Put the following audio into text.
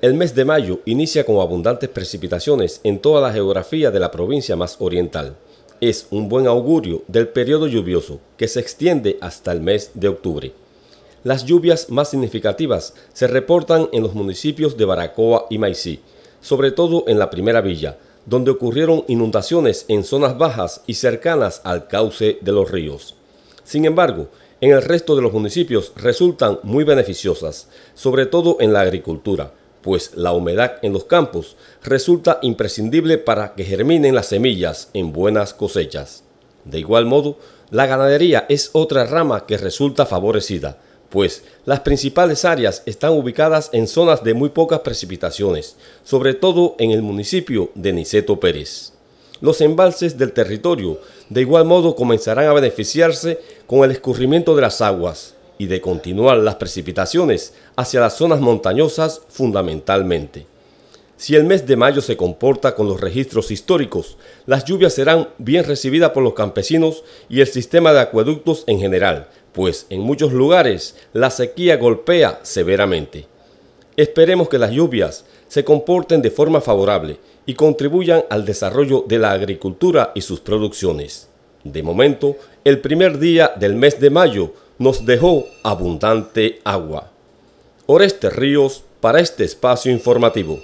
El mes de mayo inicia con abundantes precipitaciones en toda la geografía de la provincia más oriental. Es un buen augurio del periodo lluvioso que se extiende hasta el mes de octubre. Las lluvias más significativas se reportan en los municipios de Baracoa y Maicí, sobre todo en la primera villa, donde ocurrieron inundaciones en zonas bajas y cercanas al cauce de los ríos. Sin embargo, en el resto de los municipios resultan muy beneficiosas, sobre todo en la agricultura, pues la humedad en los campos resulta imprescindible para que germinen las semillas en buenas cosechas. De igual modo, la ganadería es otra rama que resulta favorecida, pues las principales áreas están ubicadas en zonas de muy pocas precipitaciones, sobre todo en el municipio de Niceto Pérez. Los embalses del territorio de igual modo comenzarán a beneficiarse con el escurrimiento de las aguas, y de continuar las precipitaciones hacia las zonas montañosas fundamentalmente. Si el mes de mayo se comporta con los registros históricos, las lluvias serán bien recibidas por los campesinos y el sistema de acueductos en general, pues en muchos lugares la sequía golpea severamente. Esperemos que las lluvias se comporten de forma favorable y contribuyan al desarrollo de la agricultura y sus producciones. De momento, el primer día del mes de mayo nos dejó abundante agua. Oreste Ríos para este espacio informativo.